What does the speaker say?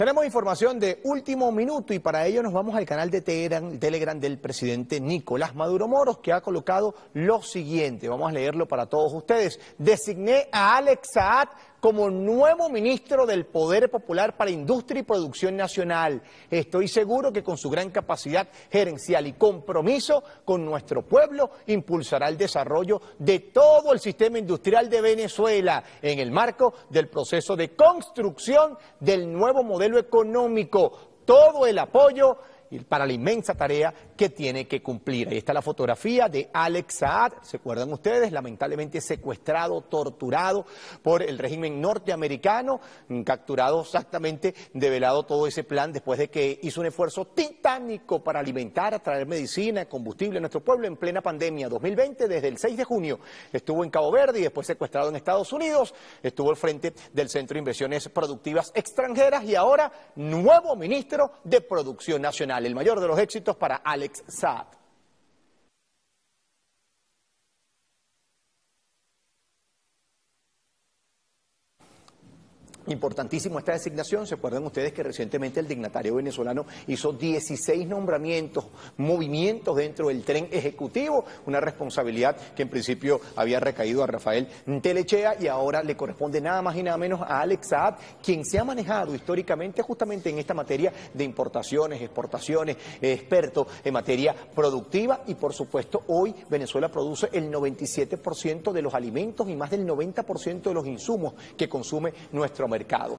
Tenemos información de último minuto y para ello nos vamos al canal de Telegram, del presidente Nicolás Maduro Moros que ha colocado lo siguiente. Vamos a leerlo para todos ustedes. Designé a Alex Saad como nuevo ministro del Poder Popular para Industria y Producción Nacional. Estoy seguro que con su gran capacidad gerencial y compromiso con nuestro pueblo impulsará el desarrollo de todo el sistema industrial de Venezuela en el marco del proceso de construcción del nuevo modelo económico. Todo el apoyo para la inmensa tarea que tiene que cumplir. Ahí está la fotografía de Alex Saad, ¿se acuerdan ustedes? Lamentablemente secuestrado, torturado por el régimen norteamericano, capturado exactamente, develado todo ese plan después de que hizo un esfuerzo titánico para alimentar, traer medicina, combustible a nuestro pueblo en plena pandemia 2020, desde el 6 de junio estuvo en Cabo Verde y después secuestrado en Estados Unidos, estuvo al frente del Centro de Inversiones Productivas Extranjeras y ahora nuevo ministro de Producción Nacional el mayor de los éxitos para Alex Saad. Importantísimo esta designación. Se acuerdan ustedes que recientemente el dignatario venezolano hizo 16 nombramientos, movimientos dentro del tren ejecutivo, una responsabilidad que en principio había recaído a Rafael Telechea y ahora le corresponde nada más y nada menos a Alex Saad, quien se ha manejado históricamente justamente en esta materia de importaciones, exportaciones, experto en materia productiva. Y por supuesto hoy Venezuela produce el 97% de los alimentos y más del 90% de los insumos que consume nuestro mercado.